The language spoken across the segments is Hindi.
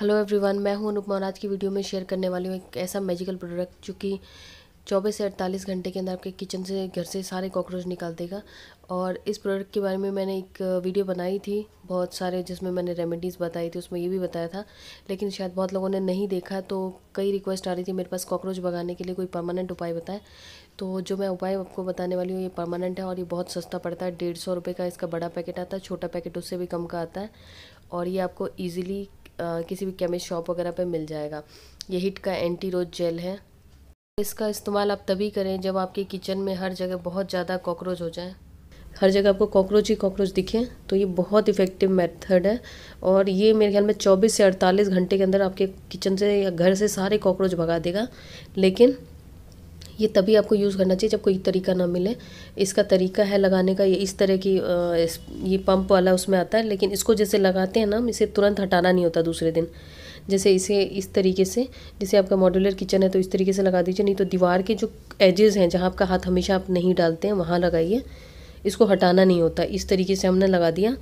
हेलो एवरीवन, मैं हूँ अनुपमा और आज की वीडियो में शेयर करने वाली हूँ एक ऐसा मैजिकल प्रोडक्ट जो कि 24 से 48 घंटे के अंदर आपके किचन से घर से सारे कॉकरोच निकाल देगा। और इस प्रोडक्ट के बारे में मैंने एक वीडियो बनाई थी, बहुत सारे जिसमें मैंने रेमेडीज़ बताई थी, उसमें ये भी बताया था। लेकिन शायद बहुत लोगों ने नहीं देखा तो कई रिक्वेस्ट आ रही थी, मेरे पास कॉकरोच भगाने के लिए कोई परमानेंट उपाय बताए? तो जो मैं उपाय आपको बताने वाली हूँ, ये परमानेंट है और ये बहुत सस्ता पड़ता है, डेढ़ सौ रुपये का इसका बड़ा पैकेट आता है, छोटा पैकेट उससे भी कम का आता है। और ये आपको ईजिली किसी भी केमिस्ट शॉप वगैरह पे मिल जाएगा। ये हिट का एंटी रोज जेल है। इसका इस्तेमाल आप तभी करें जब आपके किचन में हर जगह बहुत ज़्यादा कॉकरोच हो जाए। हर जगह आपको कॉकरोच ही कॉकरोच दिखे तो ये बहुत इफ़ेक्टिव मेथड है। और ये मेरे ख्याल में 24 से 48 घंटे के अंदर आपके किचन से या घर से सारे कॉकरोच भगा देगा। लेकिन ये तभी आपको यूज़ करना चाहिए जब कोई तरीका ना मिले। इसका तरीका है लगाने का, ये इस तरह की ये पंप वाला उसमें आता है, लेकिन इसको जैसे लगाते हैं ना इसे तुरंत हटाना नहीं होता दूसरे दिन। जैसे इसे इस तरीके से, जैसे आपका मॉड्यूलर किचन है तो इस तरीके से लगा दीजिए, नहीं तो दीवार के जो एजेस हैं, जहाँ आपका हाथ हमेशा आप नहीं डालते हैं, वहाँ लगाइए। इसको हटाना नहीं होता, इस तरीके से हमने लगा दिया।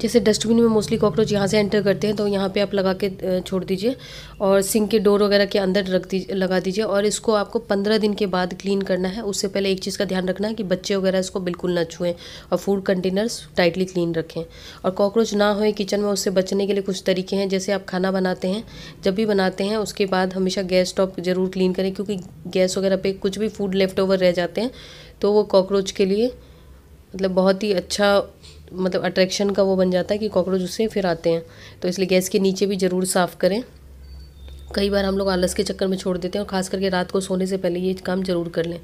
जैसे डस्टबिन में मोस्टली कॉकरोच यहाँ से एंटर करते हैं तो यहाँ पे आप लगा के छोड़ दीजिए और सिंक के डोर वगैरह के अंदर रख दीजिए लगा दीजिए और इसको आपको पंद्रह दिन के बाद क्लीन करना है। उससे पहले एक चीज़ का ध्यान रखना है कि बच्चे वगैरह इसको बिल्कुल ना छुएँ और फ़ूड कंटेनर्स टाइटली क्लीन रखें। और कॉकरोच ना हो किचन में, उससे बचने के लिए कुछ तरीके हैं। जैसे आप खाना बनाते हैं, जब भी बनाते हैं, उसके बाद हमेशा गैस स्टॉप ज़रूर क्लीन करें, क्योंकि गैस वगैरह पर कुछ भी फ़ूड लेफ़्ट ओवर रह जाते हैं तो वो कॉकरोच के लिए मतलब बहुत ही अच्छा मतलब अट्रैक्शन का वो बन जाता है कि कॉकरोच उससे फिर आते हैं। तो इसलिए गैस के नीचे भी ज़रूर साफ़ करें। कई बार हम लोग आलस के चक्कर में छोड़ देते हैं और ख़ास करके रात को सोने से पहले ये काम ज़रूर कर लें।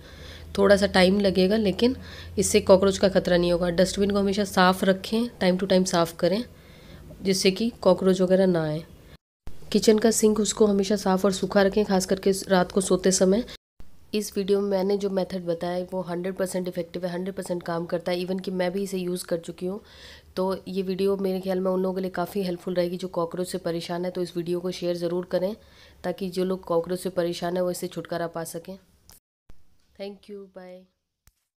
थोड़ा सा टाइम लगेगा, लेकिन इससे कॉकरोच का खतरा नहीं होगा। डस्टबिन को हमेशा साफ़ रखें टाइम टू टाइम साफ़ करें, जिससे कि कॉकरोच वगैरह ना आए। किचन का सिंक उसको हमेशा साफ़ और सूखा रखें, खास करके रात को सोते समय। इस वीडियो में मैंने जो मेथड बताया, वो हंड्रेड परसेंट इफ़ेक्टिव है, हंड्रेड परसेंट काम करता है, इवन कि मैं भी इसे यूज़ कर चुकी हूँ। तो ये वीडियो मेरे ख्याल में उन लोगों के लिए काफ़ी हेल्पफुल रहेगी जो कॉकरोच से परेशान है तो इस वीडियो को शेयर ज़रूर करें, ताकि जो लोग कॉकरोच से परेशान है, वो इससे छुटकारा पा सकें। Thank you bye